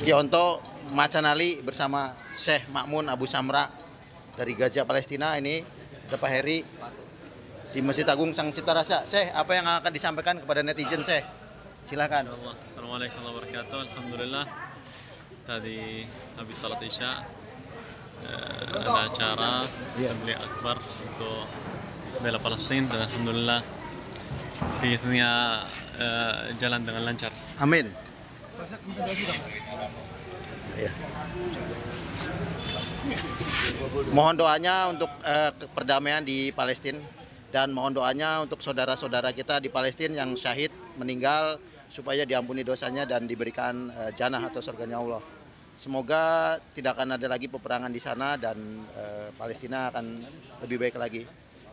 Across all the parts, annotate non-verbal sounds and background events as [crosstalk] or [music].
Kionto Macanali bersama Syekh Makmun Abu Samra dari Gaza Palestina ini ada Pak Heri di Masjid Agung Sang Cipta Rasa. Syekh, apa yang akan disampaikan kepada netizen, Syekh? Silakan. Assalamualaikum warahmatullahi wabarakatuh. Alhamdulillah tadi habis salat isya eh, ada acara Iya. tabligh akbar untuk bela Palestina dan alhamdulillah biasanya jalan dengan lancar. Amin. Ya. Mohon doanya untuk eh, perdamaian di Palestina dan mohon doanya untuk saudara-saudara kita di Palestina yang syahid meninggal supaya diampuni dosanya dan diberikan eh, janah atau surganya Allah. Semoga tidak akan ada lagi peperangan di sana dan eh, Palestina akan lebih baik lagi.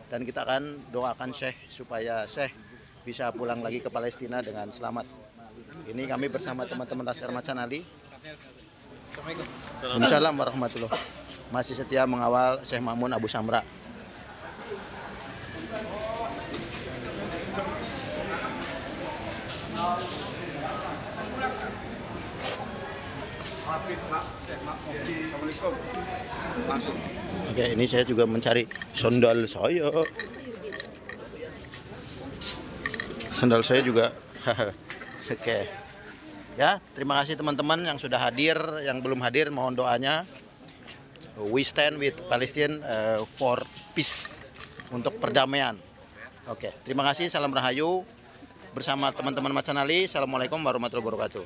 Dan kita akan doakan Syekh supaya Syekh bisa pulang lagi ke Palestina dengan selamat. Ini kami bersama teman-teman Laskar Macan Ali. Waalaikumsalam warahmatullahi Masih setia mengawal Syekh Mamun Abu Samra. Assalamualaikum. Langsung. Oke, ini saya juga mencari sandal saya. Sandal saya juga. [laughs] Oke. Ya, terima kasih teman-teman yang sudah hadir, yang belum hadir mohon doanya. We stand with Palestine uh, for peace untuk perdamaian. Oke, terima kasih. Salam rahayu bersama teman-teman Macan Ali. Assalamualaikum warahmatullahi wabarakatuh.